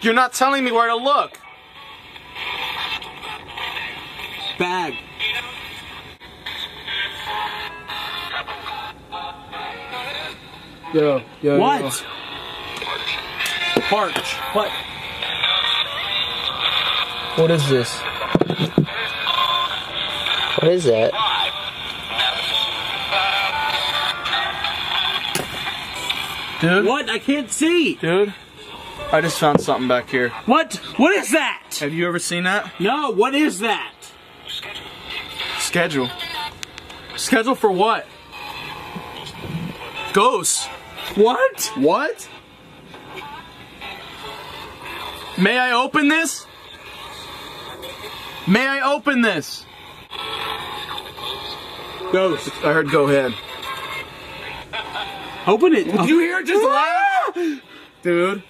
You're not telling me where to look. Bag. Yo, yo, What? Parch. What? What is this? What is that? Dude, What? I can't see. dude, I just found something back here. What? What is that? Have you ever seen that? No, what is that? Schedule. Schedule Schedule for what? Ghosts. What? What? May I open this? May I open this? Ghost. I heard go ahead. Open it. Did you hear it just ah! laugh? Dude,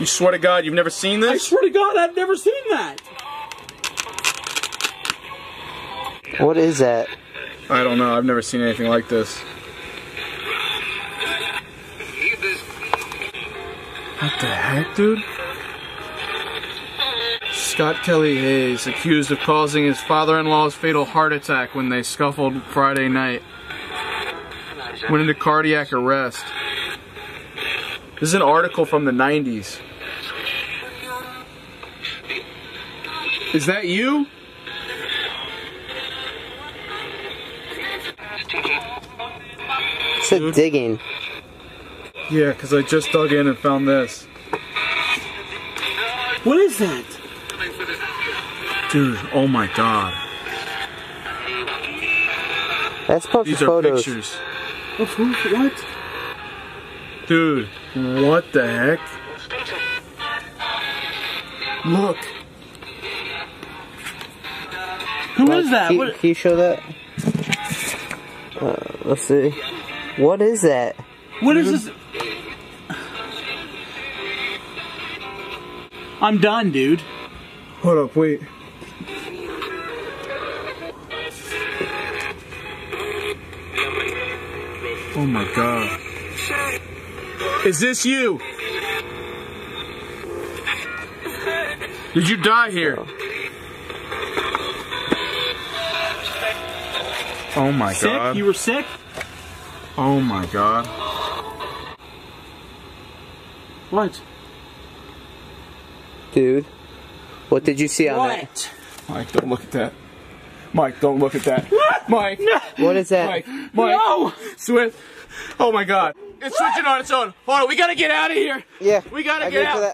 you swear to God you've never seen this? I swear to God, I've never seen that. What is that? I don't know. I've never seen anything like this. What the heck, dude? Scott Kelly Hayes accused of causing his father-in-law's fatal heart attack when they scuffled Friday night. Went into cardiac arrest. This is an article from the 90s. Is that you? It's said digging. Yeah, because I just dug in and found this. What is that? Dude, oh my god. That's a bunch These of are photos. pictures. What? What? Dude, what the heck? Look. Who is that? Can, What? can you show that? Uh, let's see. What is that? What is this? I'm done, dude. Hold up, wait. Oh my god. Is this you? Did you die here? Oh Oh my Sick? god. You were sick? Oh my god. What? Dude. What did you see on What? Mike, don't look at that. Mike, don't look at that. Mike, that? What is that? Mike, Mike. No! Swift. Oh my god. It's switching on its own. Hold on, we gotta get out of here. Yeah. We gotta I get out. to that.